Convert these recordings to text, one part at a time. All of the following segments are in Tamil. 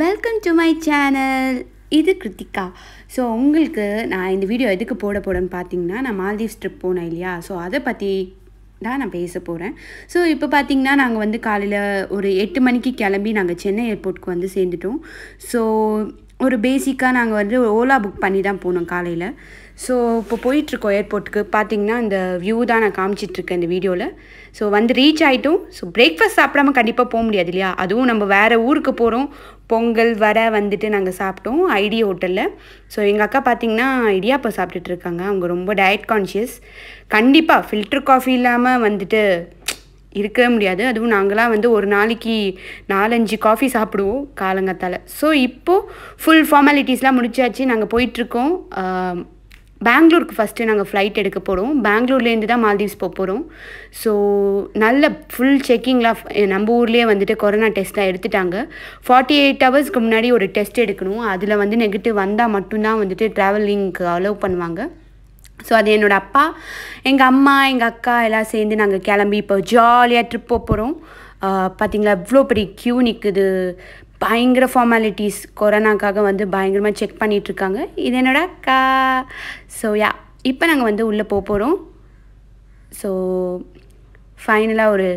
வெல்கம் டு மை சேனல் இது கிருத்திகா. ஸோ உங்களுக்கு நான் இந்த வீடியோ எதுக்கு போட போகிறேன்னு பார்த்தீங்கன்னா நான் மால்தீவ்ஸ் ட்ரிப் போனேன் இல்லையா? ஸோ அதை பற்றி தான் நான் பேச போகிறேன் ஸோ இப்போ பார்த்தீங்கன்னா நாங்கள் வந்து காலையில் ஒரு எட்டு மணிக்கு கிளம்பி நாங்கள் சென்னை ஏர்போர்ட்க்கு வந்து சேர்ந்துட்டோம். ஸோ ஒரு பேசிக்காக நாங்கள் வந்து ஓலா புக் பண்ணி தான் போனோம் காலையில். ஸோ இப்போ போயிட்டுருக்கோம் ஏர்போர்ட்டுக்கு பார்த்தீங்கன்னா இந்த வியூ தான் நான் காமிச்சிட்ருக்கேன் இந்த வீடியோவில் ஸோ வந்து ரீச் ஆகிட்டோம் ஸோ பிரேக்ஃபாஸ்ட் சாப்பிடாம கண்டிப்பாக போக முடியாது இல்லையா? அதுவும் நம்ம வேறு ஊருக்கு போகிறோம் பொங்கல் வர வந்துட்டு நாங்கள் சாப்பிட்டோம். ஐடி ஹோட்டலில். ஸோ எங்கள் அக்கா பார்த்தீங்கன்னா இடியாப்பம் சாப்பிட்டுட்டு இருக்காங்க. அவங்க ரொம்ப டயட் கான்ஷியஸ் கண்டிப்பாக ஃபில்டர் காஃபி இல்லாமல் வந்துட்டு இருக்கவே முடியாது. அதுவும் நாங்களாம் வந்து ஒரு நாளைக்கு நாலஞ்சு காஃபி சாப்பிடுவோம் காலங்கத்தால். ஸோ இப்போது ஃபுல் ஃபார்மாலிட்டிஸ்லாம் முடிச்சாச்சு. நாங்கள் போயிட்டுருக்கோம். பெங்களூருக்கு ஃபஸ்ட்டு நாங்கள் ஃப்ளைட் எடுக்க போகிறோம் பெங்களூர்லேருந்து தான் மால்தீவ்ஸ் போக போகிறோம் ஸோ நல்ல ஃபுல் செக்கிங்லாம் நம்ம ஊர்லேயே வந்துட்டு கொரோனா டெஸ்ட்லாம் எடுத்துட்டாங்க. ஃபார்ட்டி எயிட் ஹவர்ஸ்க்கு முன்னாடி ஒரு டெஸ்ட் எடுக்கணும். அதில் வந்து நெகட்டிவ் வந்தால் மட்டும்தான் வந்துட்டு ட்ராவலிங்க்கு அலோவ் பண்ணுவாங்க. ஸோ அது என்னோடய அப்பா எங்கள் அம்மா எங்கள் அக்கா எல்லாம் சேர்ந்து நாங்கள் கிளம்பி இப்போ ஜாலியாக ட்ரிப் போக போகிறோம் பார்த்திங்களா இவ்வளோ பெரிய க்யூ நிற்குது பயங்கர ஃபார்மாலிட்டிஸ் கொரோனாக்காக வந்து பயங்கரமாக செக் பண்ணிகிட்ருக்காங்க இது என்னோட அக்கா. ஸோ யா இப்போ நாங்கள் வந்து உள்ளே போக போகிறோம் ஸோ ஃபைனலாக ஒரு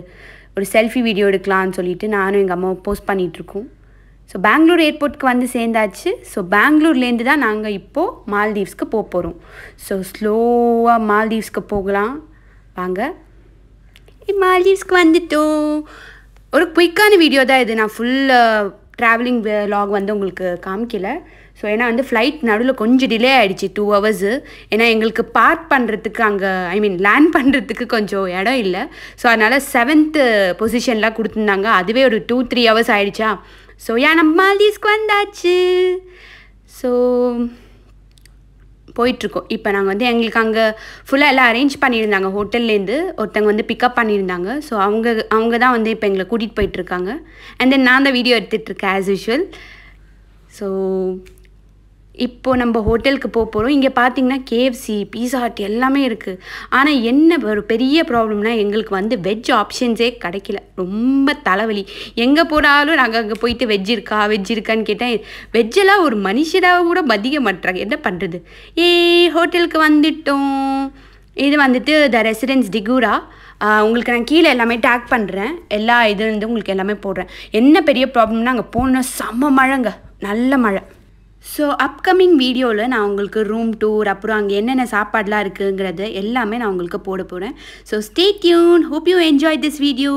ஒரு செல்ஃபி வீடியோ எடுக்கலான்னு சொல்லிட்டு நானும் எங்கள் அம்மாவும் போஸ்ட் பண்ணிகிட்ருக்கோம் ஸோ பெங்களூர் ஏர்போர்ட்க்கு வந்து சேர்ந்தாச்சு. ஸோ பெங்களூர்லேருந்து தான் நாங்கள் இப்போது மால்தீவ்ஸ்க்கு போக போகிறோம் ஸோ ஸ்லோவாக மால்தீவ்ஸ்க்கு போகலாம். வாங்க. மால்தீவ்ஸ்க்கு வந்துட்டோம். ஒரு குயிக்கான வீடியோ தான் இது. நான் ஃபுல் ட்ராவலிங் லாக் வந்து உங்களுக்கு காமிக்கல. ஸோ ஏன்னா வந்து ஃப்ளைட் நடுவில் கொஞ்சம் டிலே ஆகிடுச்சு டூ ஹவர்ஸு ஏன்னா எங்களுக்கு பார்க் பண்ணுறதுக்கு அங்கே ஐ மீன் லேண்ட் பண்ணுறதுக்கு கொஞ்சம் இடம் இல்லை. ஸோ அதனால் செவன்த்து பொசிஷன்லாம் கொடுத்துருந்தாங்க. அதுவே ஒரு டூ த்ரீ ஹவர்ஸ் ஆகிடுச்சா ஸோ யா நம்ம மால்தீவ்ஸ்க்கு வந்தாச்சு. ஸோ போயிட்டுருக்கோம். இப்போ நாங்கள் வந்து எங்களுக்கு அங்கே ஃபுல்லாக எல்லாம் அரேஞ்ச் பண்ணியிருந்தாங்க. ஹோட்டல்லேருந்து ஒருத்தவங்க வந்து பிக்கப் பண்ணியிருந்தாங்க. ஸோ அவங்க அவங்க தான் வந்து இப்போ எங்களை கூட்டிகிட்டு போயிட்டுருக்காங்க. அண்ட் தென் நான் தான் வீடியோ எடுத்துகிட்ருக்கேன் ஆஸ் யூஷுவல் ஸோ இப்போது நம்ம ஹோட்டலுக்கு போக போகிறோம் இங்கே பார்த்தீங்கன்னா கேஎஃப்சி பீஸா ஹட் எல்லாமே இருக்குது ஆனால் என்ன ஒரு பெரிய ப்ராப்ளம்னா எங்களுக்கு வந்து வெஜ் ஆப்ஷன்ஸே கிடைக்கல. ரொம்ப தலைவலி. எங்கே போனாலும் நாங்கள் அங்கே போயிட்டு வெஜ் இருக்கா வெஜ் இருக்கான்னு கேட்டால் வெஜ்ஜெல்லாம் ஒரு மனுஷனாக கூட மதிக்க மாட்டுறாங்க என்ன பண்ணுறது ஏ ஹோட்டலுக்கு வந்துட்டோம். இது வந்துட்டு த ரெசிடென்ஸ் டிகூரா உங்களுக்கு நான் கீழே எல்லாமே டேக் பண்ணுறேன் எல்லா இதுலேருந்து உங்களுக்கு எல்லாமே போடுறேன். என்ன பெரிய ப்ராப்ளம்னா அங்கே போனால் செம்ம மழைங்க. நல்ல மழை. ஸோ அப்கமிங் வீடியோவில் நான் உங்களுக்கு ரூம் டூர் அப்புறம் அங்கே என்னென்ன சாப்பாடெலாம் இருக்குங்கிறது எல்லாமே நான் உங்களுக்கு போட போகிறேன் so stay tune hope you enjoy this video